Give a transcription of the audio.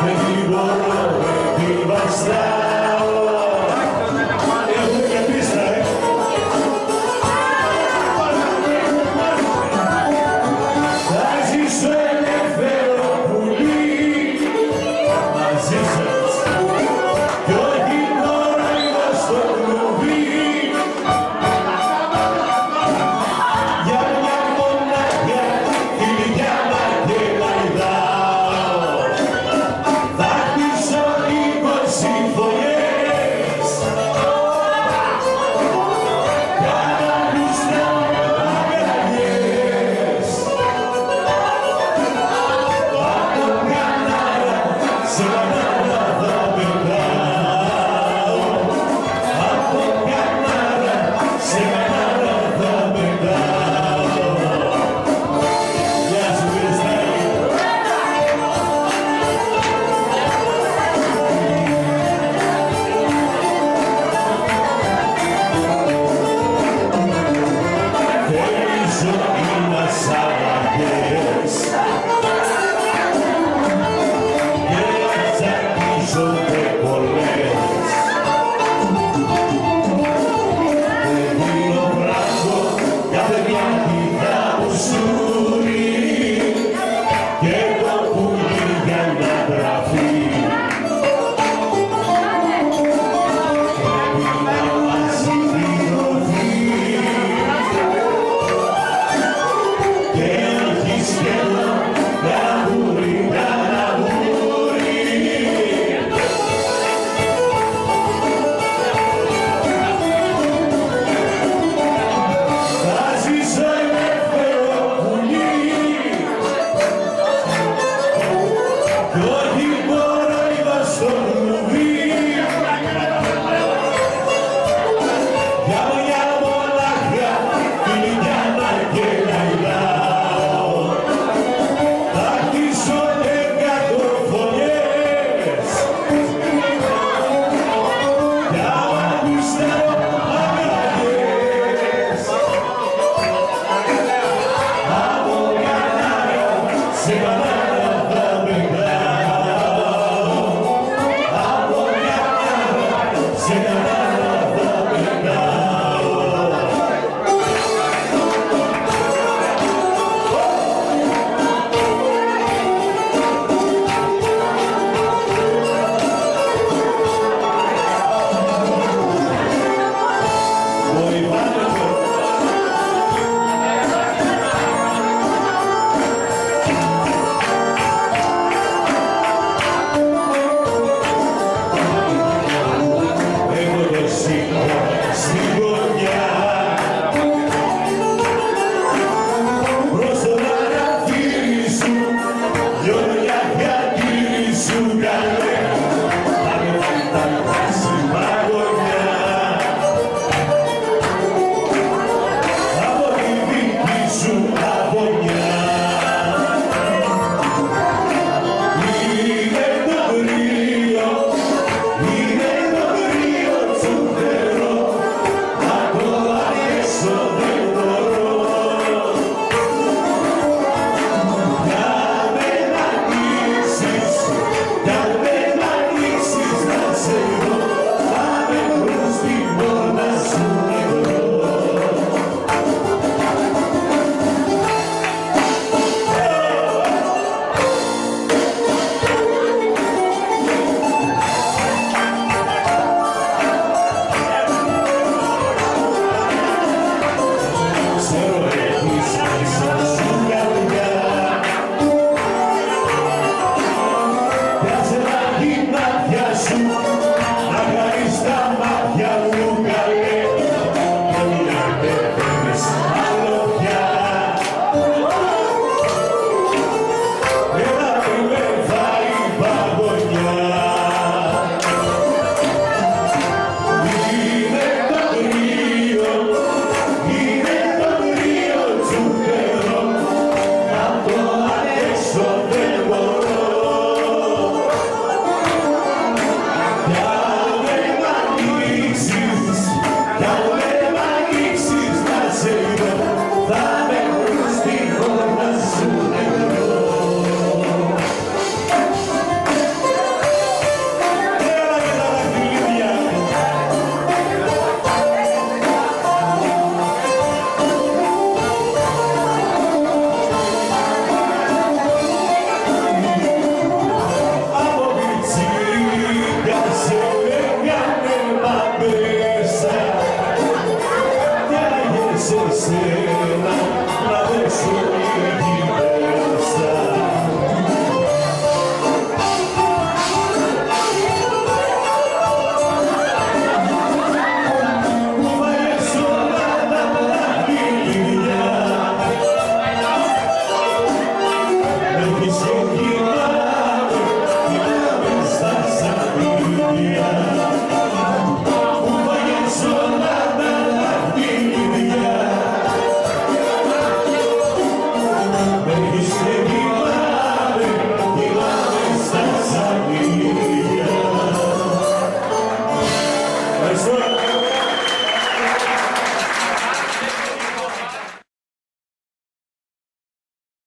We will always be like us. soul. That cielo, la de